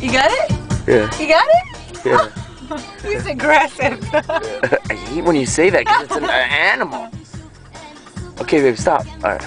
You got it? Yeah. You got it? Yeah. He's aggressive. I hate when you say that because it's an animal. Okay, babe, stop. All right.